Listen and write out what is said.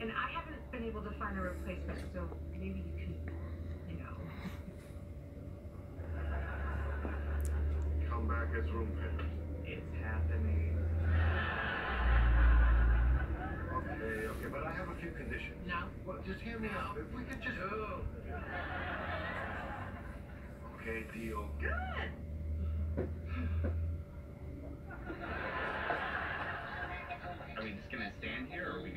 And I haven't been able to find a replacement, so maybe you can, you know. Come back as room. It's happening. Okay, okay, but I have a few conditions. No. Well, just hear me out. If we could just. No. Okay, deal. Good. Are we just gonna stand here or?